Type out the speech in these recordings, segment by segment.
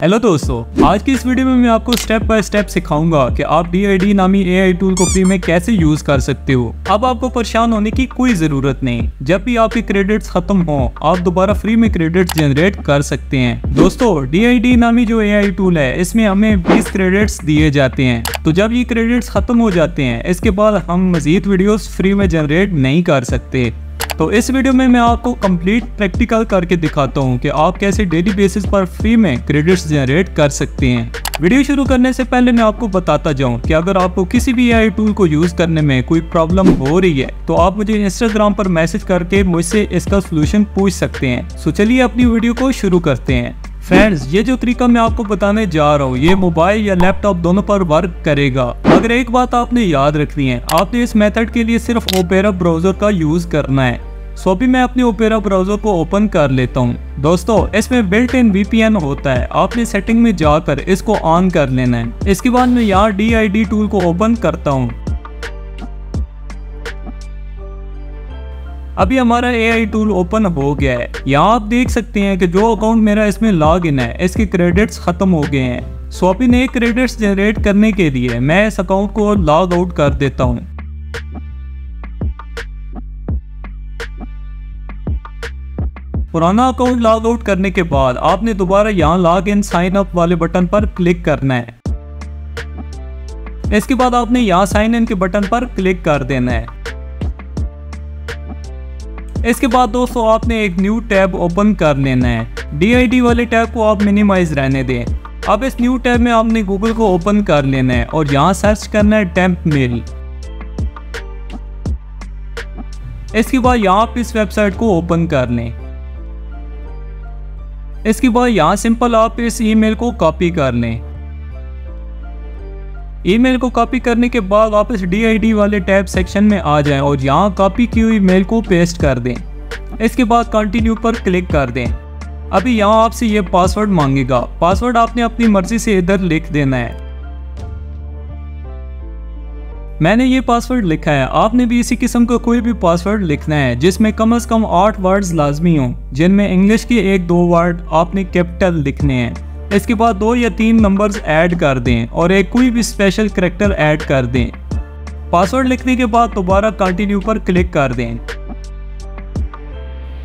Hello दोस्तों, आज की इस वीडियो में मैं आपको स्टेप बाय स्टेप सिखाऊँगा कि आप DID नामी एआई टूल को फ्री में कैसे यूज़ कर सकते हो। अब आपको परेशान होने की कोई ज़रूरत नहीं। जब भी आपके क्रेडिट्स खत्म हो, आप दोबारा फ्री में क्रेडिट्स जनरेट कर सकते हैं। दोस्तों DID नामी जो एआई टूल है, इसमें हमें बीस क्रेडिट्स दिए जाते हैं। तो जब ये क्रेडिट्स खत्म हो जाते हैं, इसके बाद हम मजीद वीडियो फ्री में जनरेट नहीं कर सकते। तो इस वीडियो में मैं आपको कंप्लीट प्रैक्टिकल करके दिखाता हूँ कि आप कैसे डेली बेसिस पर फ्री में क्रेडिट्स जनरेट कर सकते हैं। वीडियो शुरू करने से पहले मैं आपको बताता जाऊँ कि अगर आपको किसी भी एआई टूल को यूज़ करने में कोई प्रॉब्लम हो रही है तो आप मुझे इंस्टाग्राम पर मैसेज करके मुझसे इसका सोल्यूशन पूछ सकते हैं। सो चलिए अपनी वीडियो को शुरू करते हैं। फ्रेंड्स ये जो तरीका मैं आपको बताने जा रहा हूँ, ये मोबाइल या लैपटॉप दोनों पर वर्क करेगा। अगर एक बात आपने याद रखनी है, आपने इस मेथड के लिए सिर्फ़ ओपेरा ब्राउज़र का यूज़ करना है। सो अभी मैं अपने ओपेरा ब्राउज़र को ओपन कर लेता हूँ। दोस्तों, इसमें बिल्ट इन वीपीएन होता है। आपने सेटिंग में जाकर इसको ऑन कर लेना है। इसके बाद मैं यहाँ डीआईडी टूल को ओपन करता हूँ। अभी हमारा ए आई टूल ओपन हो गया है। यहाँ आप देख सकते हैं कि जो अकाउंट मेरा इसमें लॉग इन है, इसके क्रेडिट्स खत्म हो गए हैं। सो अभी नए क्रेडिट्स जनरेट करने के लिए मैं इस अकाउंट को लॉग आउट कर देता हूँ। पुराना अकाउंट लॉग आउट करने के बाद आपने दोबारा यहाँ लॉग इन साइन अप वाले बटन पर क्लिक करना है। इसके बाद आपने यहाँ साइन इन के बटन पर क्लिक कर देना है। इसके बाद दोस्तों आपने एक न्यू टैब ओपन कर लेना है। डीआईडी वाले टैब को आप मिनिमाइज रहने दें। अब इस न्यू टैब में आपने गूगल को ओपन कर लेना है और यहाँ सर्च करना है टेम्प मेल इसके बाद यहाँ आप इस वेबसाइट को ओपन कर लें। इसके बाद यहाँ सिंपल आप इस ईमेल को कॉपी कर लें। ईमेल को कॉपी करने के बाद आप इस डी वाले टैब सेक्शन में आ जाएँ और यहाँ कॉपी की हुई मेल को पेस्ट कर दें। इसके बाद कंटिन्यू पर क्लिक कर दें। अभी यहाँ आपसे ये पासवर्ड मांगेगा। पासवर्ड आपने अपनी मर्ज़ी से इधर लिख देना है। मैंने ये पासवर्ड लिखा है। आपने भी इसी किस्म का को कोई भी पासवर्ड लिखना है, जिसमें कम से कम आठ वर्ड्स लाजमी हों, जिनमें इंग्लिश के एक दो वर्ड आपने कैपिटल लिखने हैं। इसके बाद दो या तीन नंबर्स ऐड कर दें और एक कोई भी स्पेशल करेक्टर ऐड कर दें। पासवर्ड लिखने के बाद दोबारा कंटिन्यू पर क्लिक कर दें।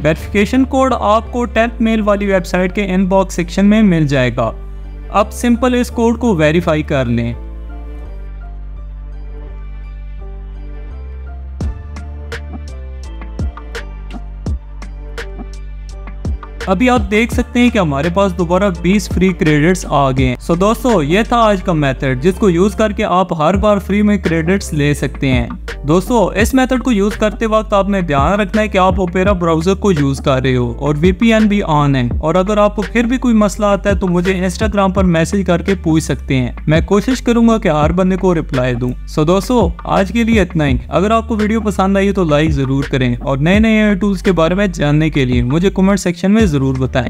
वेरिफिकेशन कोड आपको टेंथ मेल वाली वेबसाइट के इनबॉक्स सेक्शन में मिल जाएगा। अब सिंपल इस कोड को वेरीफाई कर लें। अभी आप देख सकते हैं कि हमारे पास दोबारा 20 फ्री क्रेडिट्स आ गए हैं। सो दोस्तों, ये था आज का मेथड जिसको यूज़ करके आप हर बार फ्री में क्रेडिट्स ले सकते हैं। दोस्तों, इस मेथड को यूज़ करते वक्त आपने ध्यान रखना है कि आप ओपेरा ब्राउज़र को यूज़ कर रहे हो और वीपीएन भी ऑन है। और अगर आपको फिर भी कोई मसला आता है तो मुझे इंस्टाग्राम पर मैसेज करके पूछ सकते हैं। मैं कोशिश करूँगा कि हर बंदे को रिप्लाई दूँ। सो दोस्तों, आज के लिए इतना ही। अगर आपको वीडियो पसंद आई तो लाइक ज़रूर करें। और नए नए टूल्स के बारे में जानने के लिए मुझे कमेंट सेक्शन में ज़रूर बताएँ।